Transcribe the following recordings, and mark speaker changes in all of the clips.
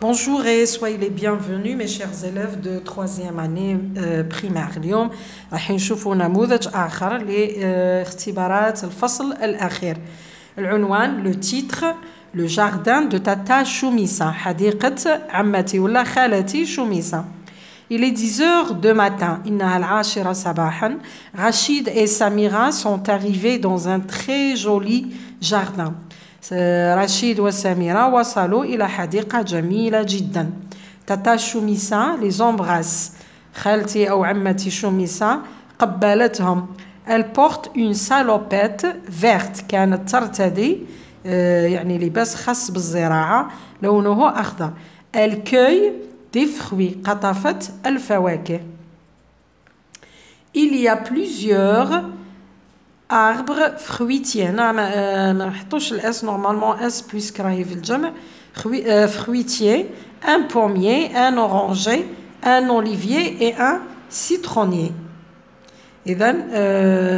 Speaker 1: Bonjour et soyez les bienvenus mes chers élèves de troisième année euh, primaire اليوم راح نشوفوا نموذج آخر لاختبارات الفصل الأخير العنوان لو تيتر لو جاردان دو تاتا شوميسا حديقة عمتي ولا خالتي شوميسا Il est 10 heures de matin. إنها العاشرة صباحا. Rachid et Samira sont arrivés dans un très joli jardin. رشيد وسميرة وصلوا إلى حديقة جميلة جدا. تاتا شوميسا لي زومبراس خالتي أو عمتي شوميسا قبلتهم. Elle porte une salopette كانت ترتدي يعني لباس خاص بالزراعة لونه أخضر. Elle cueille des قطفت الفواكه. Il y a plusieurs arbre fruitier هنا ما نحطوش ال s normalement s puisque راهي في الجمع fruitier un pommier un oranger un olivier et un citronnier. إذا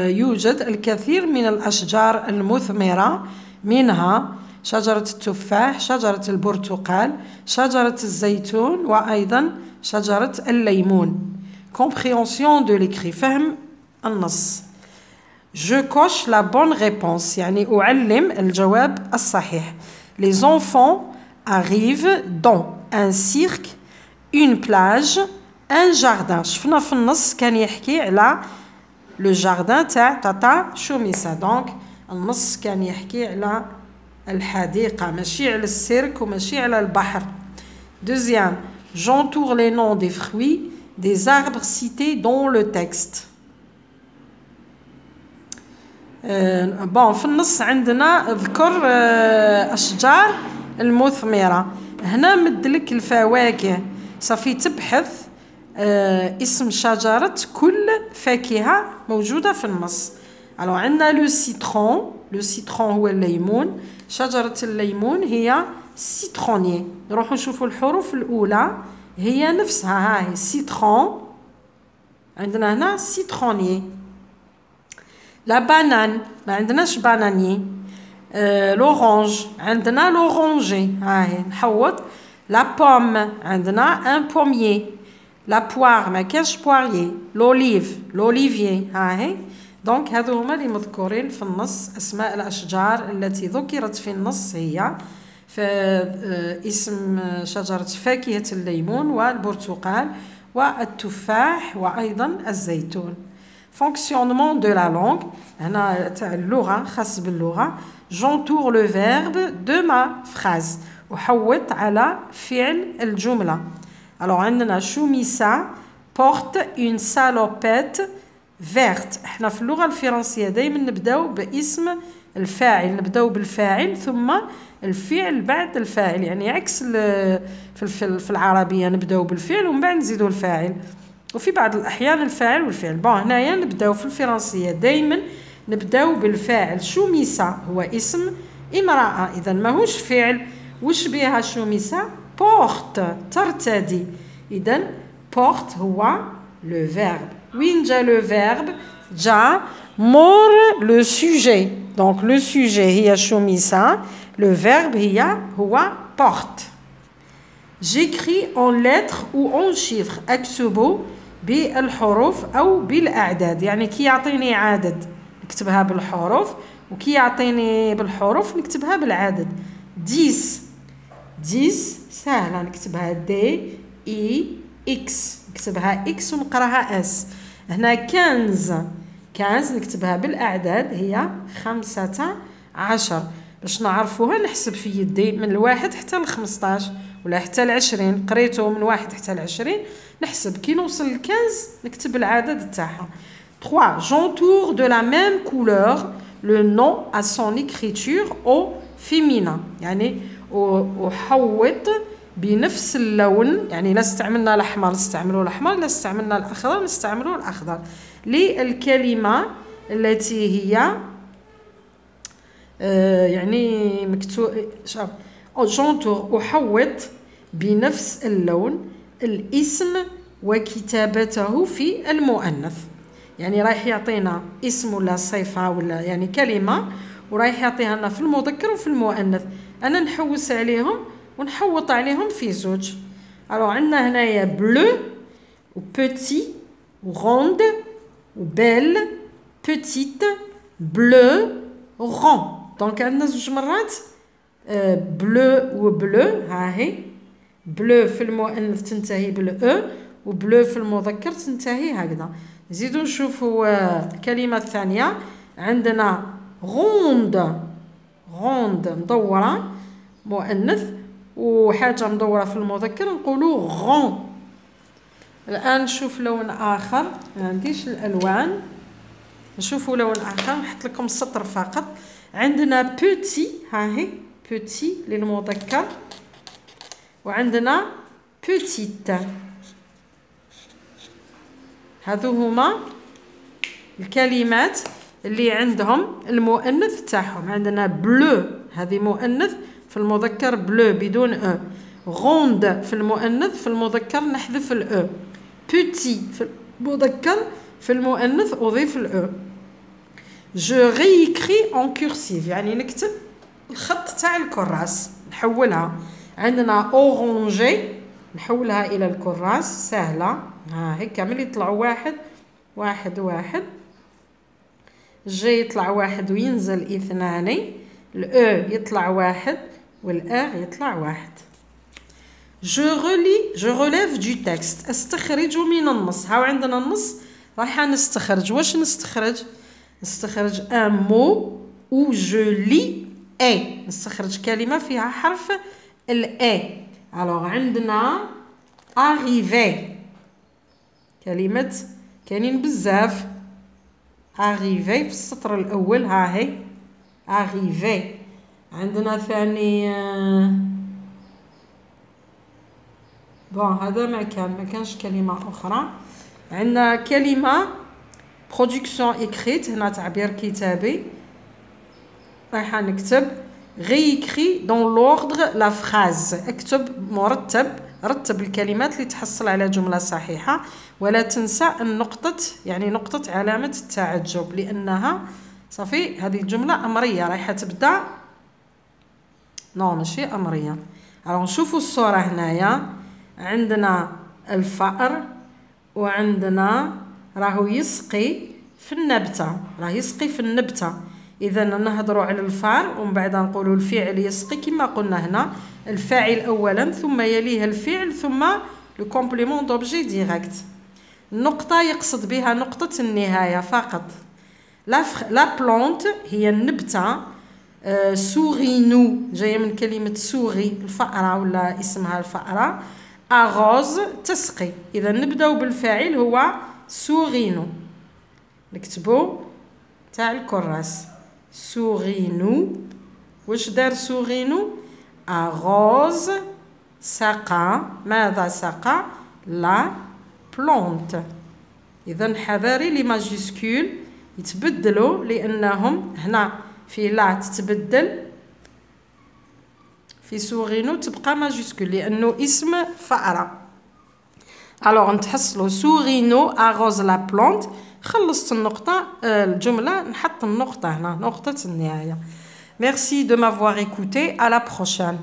Speaker 1: يوجد الكثير من الأشجار المثمرة منها شجرة التفاح شجرة البرتقال شجرة الزيتون وأيضا شجرة الليمون compréhension de l'écrit فهم النص Je coche la bonne réponse يعني أعلم الجواب الصحيح Les enfants arrivent dans un cirque, une plage, un jardin شفنا في النص كان يحكي على لو جاردان تاع تاتا شوميسا دونك النص كان يحكي على الحديقة ماشي على السيرك وماشي على البحر Deuxième, j'entoure les noms des fruits des arbres cités dans le texte. bon في النص عندنا ذكر أشجار المثمرة. هنا مدلك الفواكه. صافي تبحث اسم شجرة كل فاكهة موجودة في النص. alors عندنا le citron le citron هو الليمون. شجرة الليمون هي citronnier نروحو نشوفو الحروف الأولى. هي نفسها هاي citron عندنا هنا citronnier la banane ما عندناش bananier آه l'orange عندنا l'oranger هاهي نحوط la pomme عندنا un pommier la poire ما كانش poirier l'olive l'olivier هاهي دونك هذو هما اللي مذكورين في النص. أسماء الأشجار التي ذكرت في النص هي. في اسم شجرة فاكهة الليمون والبرتقال والتفاح وأيضا الزيتون. Fonctionnement de la langue. هنا تاع اللغة خاص باللغة j'entoure le verbe de ma phrase. وحوط على فعل الجملة alors عندنا شوميسا porte une salopette verte. إحنا في اللغة الفرنسية دايما نبداو باسم الفاعل نبداو بالفاعل ثم الفعل بعد الفاعل يعني عكس في العربية نبداو بالفعل ومن بعد نزيدو الفاعل وفي بعض الأحيان الفاعل والفعل. بون هنايا نبداو في الفرنسية. دايما نبداو بالفاعل. شوميسا هو اسم امرأة. إذا ماهوش فعل. وش بيها شوميسا؟ porte ترتدي. إذا porte هو le verbe وين جا le verbe جا مور le sujet donc le sujet هي Choumissa. le verbe هي هو porte J'écris en lettres ou en chiffres. أكتب بالحروف أو بالأعداد. يعني كي يعطيني عدد نكتبها بالحروف وكي يعطيني بالحروف نكتبها بالعدد. dix dix سهلة نكتبها d i x. نكتبها x ونقراها s. هنا quinze quinze نكتبها بالأعداد هي خمسة عشر. باش نعرفوها نحسب في يدي من الواحد حتى لخمسطاش ولا حتى العشرين. قريتو من واحد حتى العشرين نحسب كي نوصل ل quinze نكتب العدد تاعها. 3 j'entoure de la même couleur le nom à son écriture au féminin. يعني أحوط بنفس اللون يعني لا استعملنا الأحمر نستعملوا الأحمر لا استعملنا الأخضر نستعملوا الأخضر للكلمة التي هي يعني مكتوب جونتور أحوط بنفس اللون الاسم وكتابته في المؤنث. يعني رايح يعطينا اسم ولا صفة ولا يعني كلمة ورايح يعطيها لنا في المذكر وفي المؤنث. أنا نحوس عليهم ونحوط عليهم في زوج. alors عندنا هنايا bleue و petit و grande و belle petite bleu grand. donc عندنا زوج مرات bleu و bleue ها هي. bleu في المؤنث تنتهي بال e و bleu في المذكر تنتهي هكذا. نزيدو نشوفو الكلمة الثانية عندنا ronde. ronde مدورة مؤنث. وحاجة مدورة في المذكر نقولو غون. الآن نشوف لون آخر. ما عنديش الألوان. نشوفوا لون آخر نحط لكم السطر فقط. عندنا petit. ها هي petit للمذكر. وعندنا petite هذو هما الكلمات اللي عندهم المؤنث تاعهم. عندنا bleue هذه مؤنث في المذكر bleu بدون e ronde في المؤنث في المذكر نحذف ال e petit في المذكر في المؤنث أضيف ال e je réécris en cursive يعني نكتب الخط تاع الكراس نحولها. عندنا oranger نحولها إلى الكراس سهلة. ها هيك كامل يطلعوا واحد واحد واحد. جي يطلع واحد وينزل اثنان ال e يطلع واحد والاغ يطلع واحد. je relè je relève du texte أستخرج من النص. هاو عندنا النص؟ رايحه نستخرج. واش نستخرج؟ نستخرج un mot où je lis é نستخرج كلمة فيها حرف ال é alors عندنا arriver كلمة كاينين بزاف. arriver في السطر الأول ها هي. arriver عندنا ثاني bon هذا ما كان ما كانش كلمة أخرى. عندنا كلمة production écrite هنا تعبير كتابي. رايحة نكتب. réécris dans l'ordre la phrase اكتب مرتب رتب الكلمات اللي تحصل على جملة صحيحة ولا تنسى النقطة يعني نقطة علامة التعجب لأنها صافي هذه الجملة أمرية رايحة تبدا non ماشي أمرية alors نشوفوا الصورة هنايا عندنا الفأر وعندنا راهو يسقي في النبتة. راه يسقي في النبتة. إذا نهضروا على الفعل ومن بعد نقولوا الفعل يسقي كما قلنا هنا. الفاعل اولا ثم يليه الفعل ثم le complément d'objet direct النقطة يقصد بها نقطة النهاية فقط. لا. la plante هي النبتة آه سورينو جاية من كلمة souris الفأرة ولا اسمها الفأرة arrose تسقي. إذا نبداو بالفاعل هو سورينو نكتبو تاع الكراس. سورينو واش دار سورينو arrose سقى ماذا سقى la plante إذا حذاري les majuscules يتبدلوا لأنهم هنا في la تتبدل في سورينو تبقى majuscule لأنه اسم فأرة alors نتحصلوا سورينو arrose la plante خلصت النقطة الجملة نحط النقطة هنا نقطة النهاية Merci de m'avoir écouté. À la prochaine.